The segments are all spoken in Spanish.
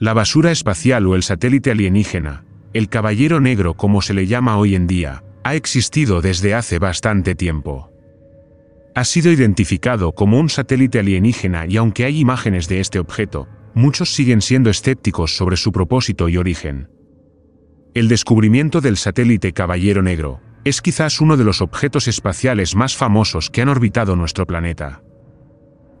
La basura espacial o el satélite alienígena, el caballero negro como se le llama hoy en día, ha existido desde hace bastante tiempo. Ha sido identificado como un satélite alienígena y aunque hay imágenes de este objeto, muchos siguen siendo escépticos sobre su propósito y origen. El descubrimiento del satélite Caballero Negro es quizás uno de los objetos espaciales más famosos que han orbitado nuestro planeta.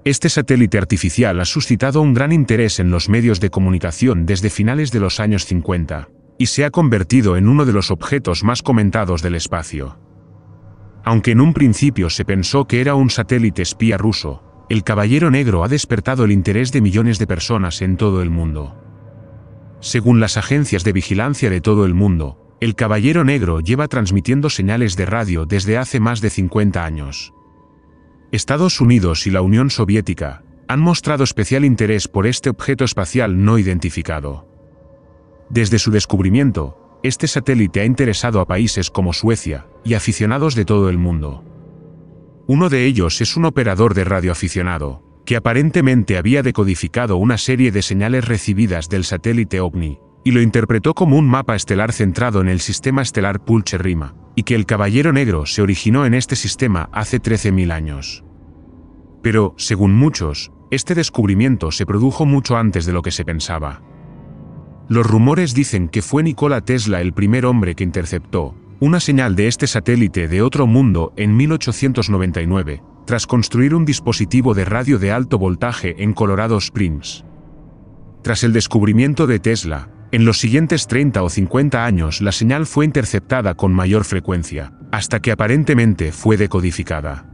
Este satélite artificial ha suscitado un gran interés en los medios de comunicación desde finales de los años 50, y se ha convertido en uno de los objetos más comentados del espacio. Aunque en un principio se pensó que era un satélite espía ruso, el Caballero Negro ha despertado el interés de millones de personas en todo el mundo. Según las agencias de vigilancia de todo el mundo, el Caballero Negro lleva transmitiendo señales de radio desde hace más de 50 años. Estados Unidos y la Unión Soviética han mostrado especial interés por este objeto espacial no identificado. Desde su descubrimiento, este satélite ha interesado a países como Suecia y aficionados de todo el mundo. Uno de ellos es un operador de radioaficionado, que aparentemente había decodificado una serie de señales recibidas del satélite OVNI, y lo interpretó como un mapa estelar centrado en el sistema estelar Pulcher-Rima, y que el Caballero Negro se originó en este sistema hace 13.000 años. Pero, según muchos, este descubrimiento se produjo mucho antes de lo que se pensaba. Los rumores dicen que fue Nikola Tesla el primer hombre que interceptó una señal de este satélite de otro mundo en 1899, tras construir un dispositivo de radio de alto voltaje en Colorado Springs. Tras el descubrimiento de Tesla, en los siguientes 30 o 50 años la señal fue interceptada con mayor frecuencia, hasta que aparentemente fue decodificada.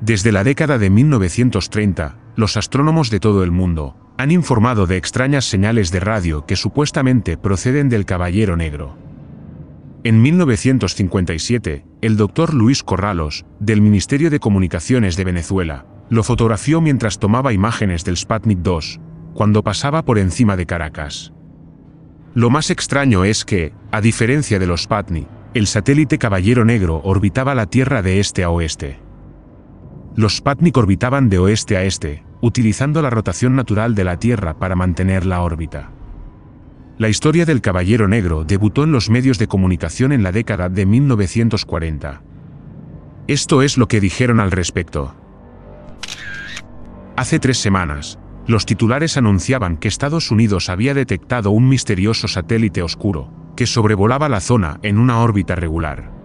Desde la década de 1930, los astrónomos de todo el mundo han informado de extrañas señales de radio que supuestamente proceden del Caballero Negro. En 1957, el doctor Luis Corralos, del Ministerio de Comunicaciones de Venezuela, lo fotografió mientras tomaba imágenes del Sputnik 2, cuando pasaba por encima de Caracas. Lo más extraño es que, a diferencia de los Sputnik, el satélite Caballero Negro orbitaba la Tierra de este a oeste. Los Sputnik orbitaban de oeste a este, utilizando la rotación natural de la Tierra para mantener la órbita. La historia del Caballero Negro debutó en los medios de comunicación en la década de 1940. Esto es lo que dijeron al respecto. Hace tres semanas, los titulares anunciaban que Estados Unidos había detectado un misterioso satélite oscuro, que sobrevolaba la zona en una órbita regular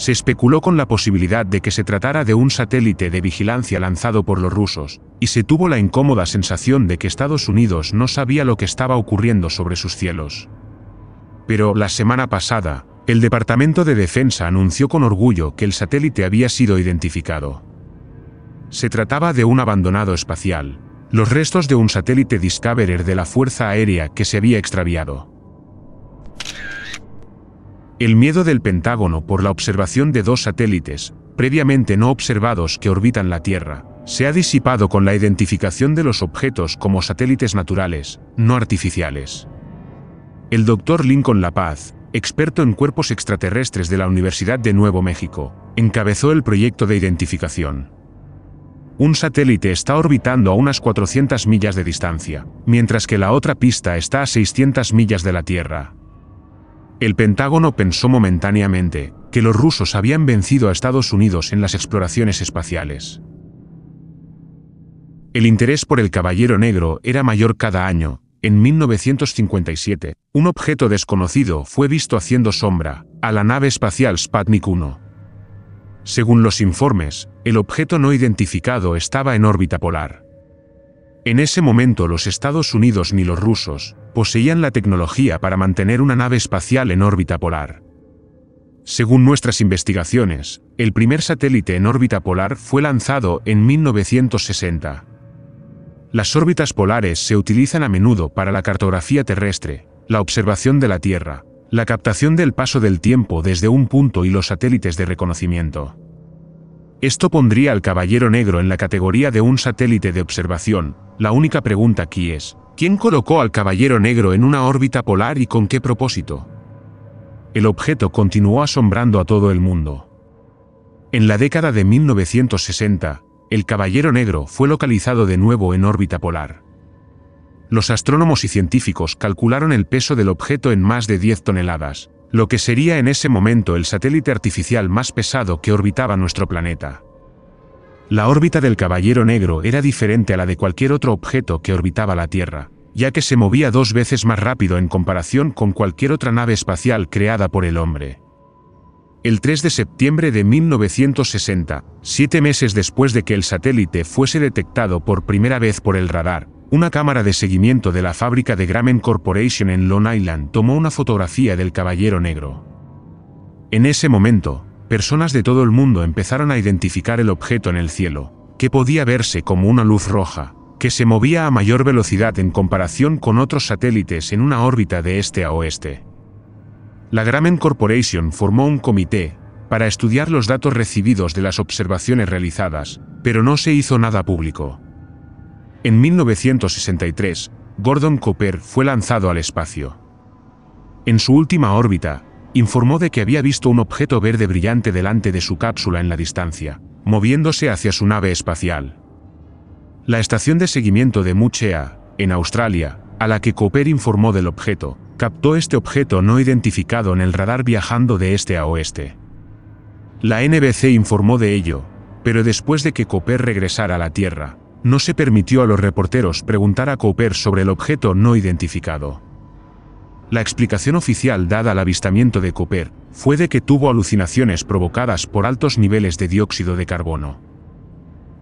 se especuló con la posibilidad de que se tratara de un satélite de vigilancia lanzado por los rusos, y se tuvo la incómoda sensación de que Estados Unidos no sabía lo que estaba ocurriendo sobre sus cielos. Pero la semana pasada, el Departamento de Defensa anunció con orgullo que el satélite había sido identificado. Se trataba de un abandonado espacial, los restos de un satélite Discoverer de la Fuerza Aérea que se había extraviado. El miedo del Pentágono por la observación de dos satélites, previamente no observados que orbitan la Tierra, se ha disipado con la identificación de los objetos como satélites naturales, no artificiales. El doctor Lincoln La Paz, experto en cuerpos extraterrestres de la Universidad de Nuevo México, encabezó el proyecto de identificación. Un satélite está orbitando a unas 400 millas de distancia, mientras que la otra pista está a 600 millas de la Tierra. El Pentágono pensó momentáneamente que los rusos habían vencido a Estados Unidos en las exploraciones espaciales. El interés por el Caballero Negro era mayor cada año. En 1957, un objeto desconocido fue visto haciendo sombra a la nave espacial Sputnik 1. Según los informes, el objeto no identificado estaba en órbita polar. En ese momento los Estados Unidos ni los rusos poseían la tecnología para mantener una nave espacial en órbita polar. Según nuestras investigaciones, el primer satélite en órbita polar fue lanzado en 1960. Las órbitas polares se utilizan a menudo para la cartografía terrestre, la observación de la Tierra, la captación del paso del tiempo desde un punto y los satélites de reconocimiento. Esto pondría al Caballero Negro en la categoría de un satélite de observación. La única pregunta aquí es, ¿quién colocó al Caballero Negro en una órbita polar y con qué propósito? El objeto continuó asombrando a todo el mundo. En la década de 1960, el Caballero Negro fue localizado de nuevo en órbita polar. Los astrónomos y científicos calcularon el peso del objeto en más de 10 toneladas, lo que sería en ese momento el satélite artificial más pesado que orbitaba nuestro planeta. La órbita del Caballero Negro era diferente a la de cualquier otro objeto que orbitaba la Tierra, ya que se movía dos veces más rápido en comparación con cualquier otra nave espacial creada por el hombre. El 3 de septiembre de 1960, siete meses después de que el satélite fuese detectado por primera vez por el radar, una cámara de seguimiento de la fábrica de Graham Corporation en Long Island tomó una fotografía del Caballero Negro. En ese momento, personas de todo el mundo empezaron a identificar el objeto en el cielo, que podía verse como una luz roja, que se movía a mayor velocidad en comparación con otros satélites en una órbita de este a oeste. La Graham Corporation formó un comité para estudiar los datos recibidos de las observaciones realizadas, pero no se hizo nada público. En 1963, Gordon Cooper fue lanzado al espacio. En su última órbita, informó de que había visto un objeto verde brillante delante de su cápsula en la distancia, moviéndose hacia su nave espacial. La estación de seguimiento de Muchea, en Australia, a la que Cooper informó del objeto, captó este objeto no identificado en el radar viajando de este a oeste. La NBC informó de ello, pero después de que Cooper regresara a la Tierra, no se permitió a los reporteros preguntar a Cooper sobre el objeto no identificado. La explicación oficial dada al avistamiento de Cooper fue de que tuvo alucinaciones provocadas por altos niveles de dióxido de carbono.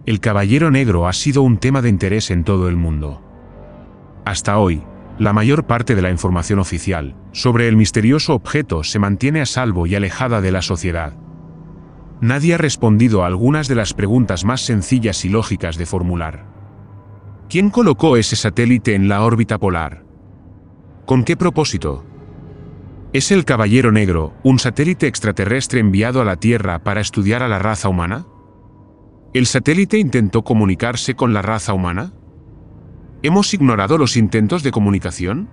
El Caballero Negro ha sido un tema de interés en todo el mundo. Hasta hoy, la mayor parte de la información oficial sobre el misterioso objeto se mantiene a salvo y alejada de la sociedad. Nadie ha respondido a algunas de las preguntas más sencillas y lógicas de formular. ¿Quién colocó ese satélite en la órbita polar? ¿Con qué propósito? ¿Es el Caballero Negro un satélite extraterrestre enviado a la Tierra para estudiar a la raza humana? ¿El satélite intentó comunicarse con la raza humana? ¿Hemos ignorado los intentos de comunicación?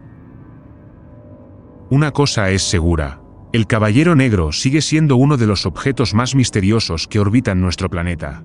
Una cosa es segura. El Caballero Negro sigue siendo uno de los objetos más misteriosos que orbitan nuestro planeta.